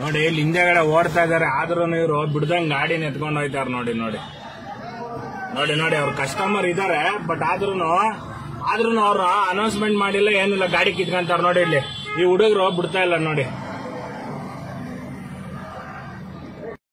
ನೋಡಿ, ಇಲ್ಲಿ ಹಿಂದೆಗಡೆ ಓಡ್ತಾ ಇದಾರೆ ಆದ್ರೂ ಇವರು ಬಿಡ್ದಂಗ್ ಗಾಡಿನ ಎತ್ಕೊಂಡು ಹೋಯ್ತಾರ ನೋಡಿ ನೋಡಿ. ನೋಡಿ ನೋಡಿ, ಅವ್ರ ಕಸ್ಟಮರ್ ಇದಾರೆ ಬಟ್ ಆದ್ರೂ ಆದ್ರೂ ಅವ್ರು ಅನೌನ್ಸ್ಮೆಂಟ್ ಮಾಡಿಲ್ಲ, ಏನಿಲ್ಲ, ಗಾಡಿ ಕಿತ್ಕೊಂತಾರ ನೋಡಿ ಇಲ್ಲಿ. ಈ ಹುಡುಗರು ಬಿಡ್ತಾ ಇಲ್ಲ ನೋಡಿ.